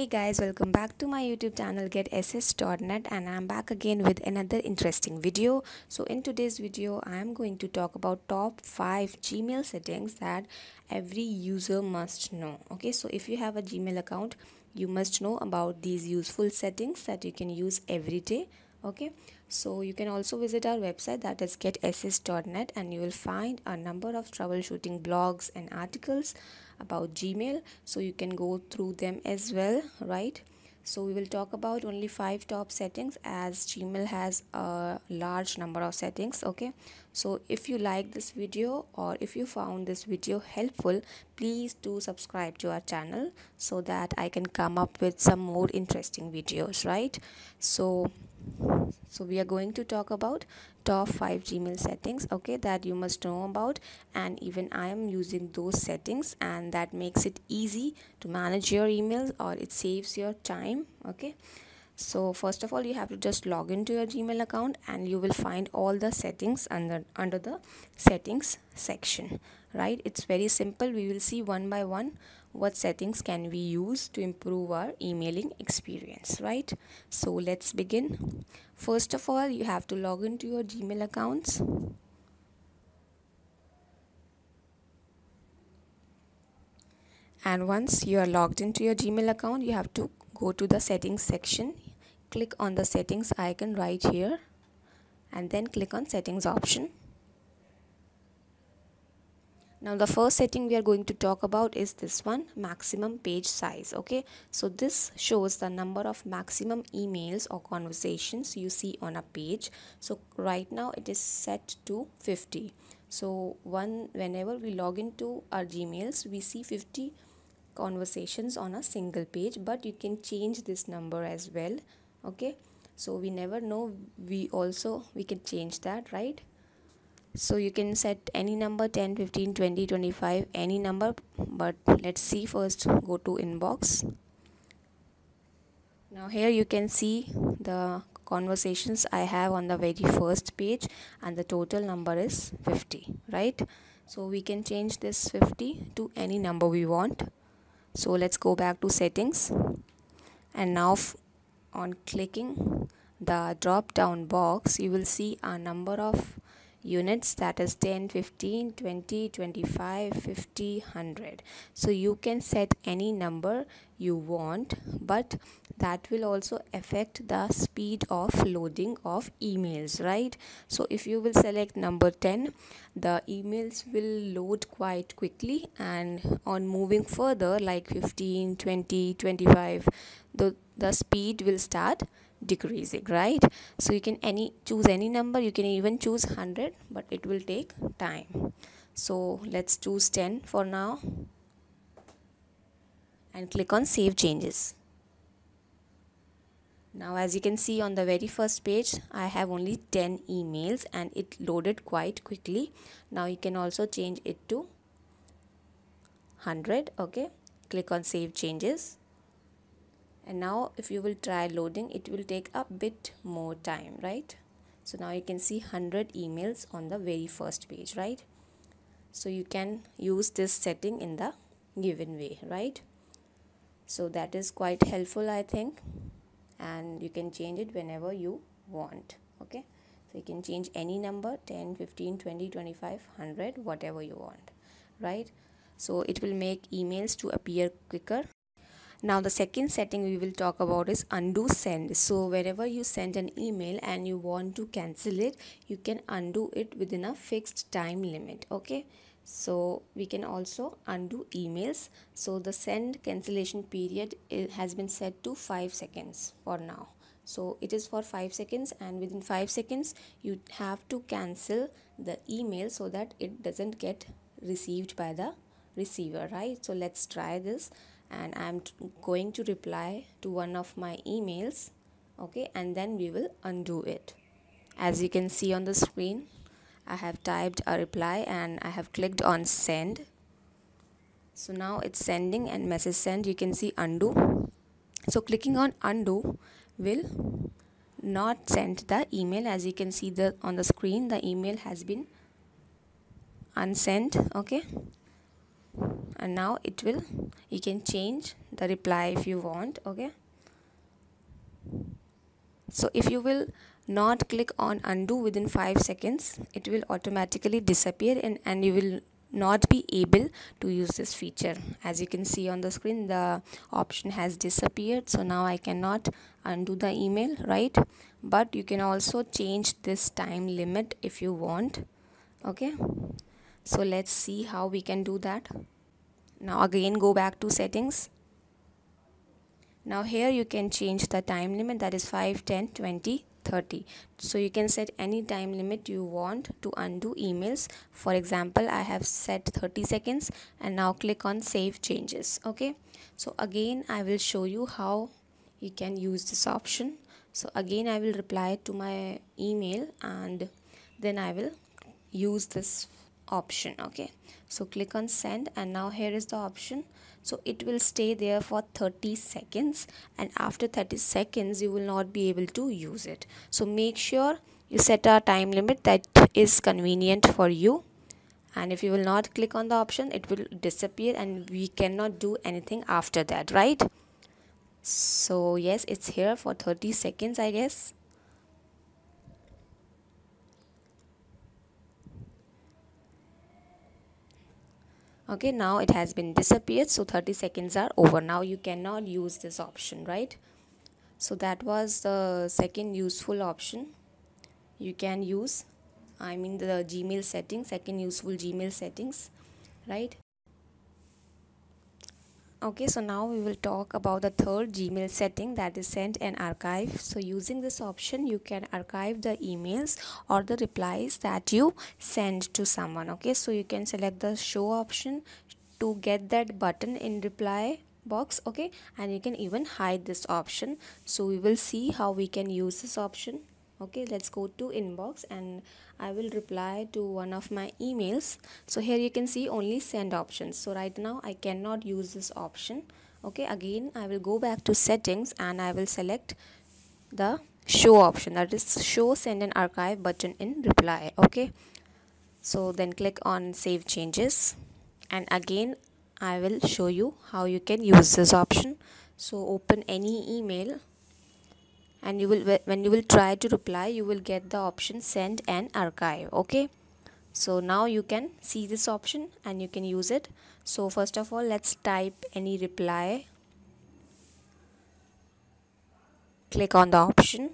Hey guys, welcome back to my YouTube channel getassist.net and I'm back again with another interesting video. So in today's video, I am going to talk about top 5 Gmail settings that every user must know. Okay, so if you have a Gmail account, you must know about these useful settings that you can use every day. Okay, so you can also visit our website that is getassist.net and you will find a number of troubleshooting blogs and articles about gmail so you can go through them as well right? So we will talk about only five top settings as gmail has a large number of settings okay? So if you like this video or if you found this video helpful please do subscribe to our channel so that i can come up with some more interesting videos right? So so we are going to talk about top 5 gmail settings okay that you must know about. And even i am using those settings and that makes it easy to manage your emails or it saves your time okay. So first of all you have to just log into your gmail account and you will find all the settings under under the settings section right? It's very simple. We will see one by one what settings can we use to improve our emailing experience right? So let's begin. First of all you have to log into your gmail accounts. And once you are logged into your gmail account you have to go to the settings section. Click on the settings icon right here and then click on settings option now the first setting we are going to talk about is this one maximum page size okay? So this shows the number of maximum emails or conversations you see on a page. So right now it is set to 50 so one whenever we log into our gmails we see 50 conversations on a single page but you can change this number as well okay? So we never know we also we can change that right so you can set any number 10 15 20 25 any number but let's see first go to inbox. Now here you can see the conversations i have on the very first page and the total number is 50 right? So we can change this 50 to any number we want. So let's go back to settings. And now on clicking the drop down box you will see a number of units that is 10 15 20 25 50 100 so you can set any number you want but that will also affect the speed of loading of emails right? So if you will select number 10 the emails will load quite quickly and on moving further like 15 20 25 the the speed will start decreasing right? So you can any choose any number you can even choose 100 but it will take time. So let's choose 10 for now and click on save changes. Now as you can see on the very first page I have only 10 emails and it loaded quite quickly. Now you can also change it to 100 okay? Click on save changes and now if you will try loading it will take a bit more time right? So now you can see 100 emails on the very first page right? So you can use this setting in the given way right? So that is quite helpful i think. And you can change it whenever you want okay? So you can change any number 10 15 20 25 100 whatever you want right? So it will make emails to appear quicker now the second setting we will talk about is undo send. So wherever you send an email and you want to cancel it you can undo it within a fixed time limit okay? So we can also undo emails. So the send cancellation period has been set to 5 seconds for now. So it is for 5 seconds and within 5 seconds you have to cancel the email so that it doesn't get received by the receiver right? So let's try this and I'm going to reply to one of my emails okay? And then we will undo it. As you can see on the screen I have typed a reply and I have clicked on send. So now it's sending and message send. You can see undo. So clicking on undo will not send the email. As you can see the on the screen the email has been unsent okay and now it will you can change the reply if you want okay? So if you will not click on undo within 5 seconds it will automatically disappear and, and you will not be able to use this feature. As you can see on the screen the option has disappeared. So now I cannot undo the email right? But you can also change this time limit if you want okay? So let's see how we can do that now again go back to settings. Now here you can change the time limit that is 5 10 20 30 so you can set any time limit you want to undo emails. For example i have set 30 seconds and now click on save changes okay? So again i will show you how you can use this option. So again i will reply to my email and then i will use this option okay? So click on send and now here is the option. So it will stay there for 30 seconds and after 30 seconds you will not be able to use it. So make sure you set a time limit that is convenient for you. And if you will not click on the option it will disappear and we cannot do anything after that right? So yes it's here for 30 seconds i guess okay now it has been disappeared so 30 seconds are over. Now you cannot use this option right? So that was the second useful option you can use. I mean the gmail settings second useful gmail settings right okay so now we will talk about the third gmail setting that is send and archive. So using this option you can archive the emails or the replies that you send to someone. Okay so you can select the show option to get that button in reply box. Okay and you can even hide this option. So we will see how we can use this option okay let's go to inbox and I will reply to one of my emails. So here you can see only send options. So right now I cannot use this option. Okay again I will go back to settings and I will select the show option. That is show send and archive button in reply. Okay so then click on save changes and again I will show you how you can use this option. So open any email and you will when you will try to reply you will get the option send and archive okay? So now you can see this option and you can use it. So first of all let's type any reply. Click on the option.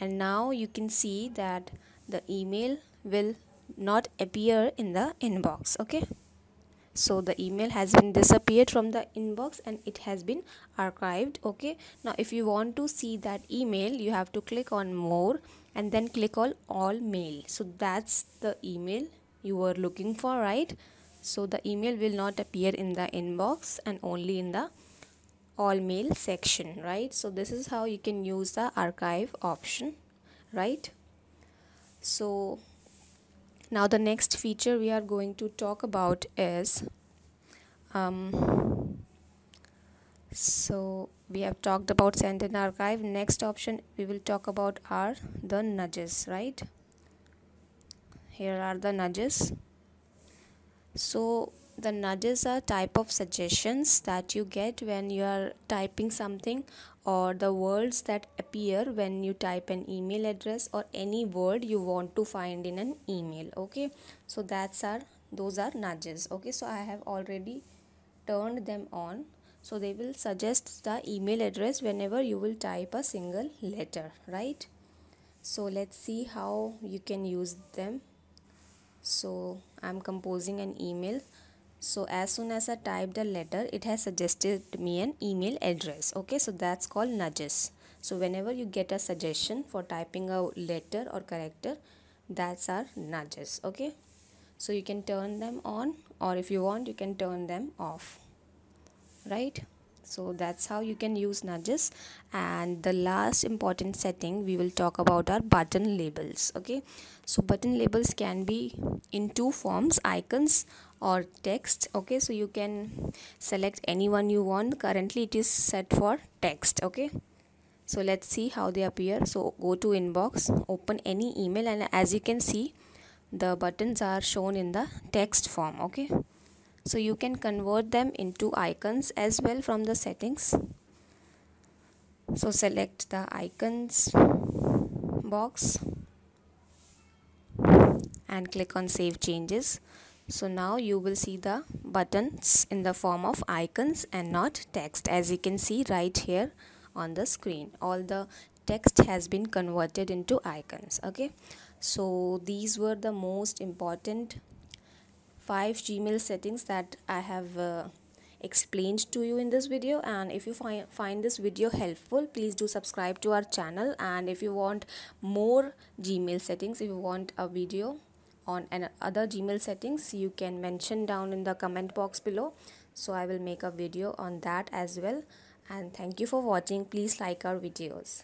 And now you can see that the email will not appear in the inbox okay so the email has been disappeared from the inbox and it has been archived okay? Now if you want to see that email you have to click on more and then click on all mail. So that's the email you were looking for right? So the email will not appear in the inbox and only in the all mail section right? So this is how you can use the archive option right? So now the next feature we are going to talk about is um, so we have talked about send and archive. Next option we will talk about are the nudges right? Here are the nudges. So the nudges are type of suggestions that you get when you are typing something or the words that appear when you type an email address or any word you want to find in an email okay? So that's our those are nudges okay? So i have already turned them on. So they will suggest the email address whenever you will type a single letter right? So let's see how you can use them. So i'm composing an email so as soon as i type the letter it has suggested me an email address. Okay so that's called nudges. So whenever you get a suggestion for typing a letter or character that's our nudges. Okay so you can turn them on or if you want you can turn them off. Right? So that's how you can use nudges. And the last important setting we will talk about are button labels. Okay so button labels can be in two forms icons or text okay? So you can select anyone you want. Currently it is set for text okay? So let's see how they appear. So go to inbox open any email and as you can see the buttons are shown in the text form okay? So you can convert them into icons as well from the settings. So select the icons box and click on save changes so now you will see the buttons in the form of icons and not text as you can see right here on the screen. All the text has been converted into icons okay? So these were the most important five gmail settings that i have uh, explained to you in this video. And if you find find this video helpful please do subscribe to our channel. And if you want more gmail settings if you want a video on an other gmail settings you can mention down in the comment box below. So i will make a video on that as well. And thank you for watching. Please like our videos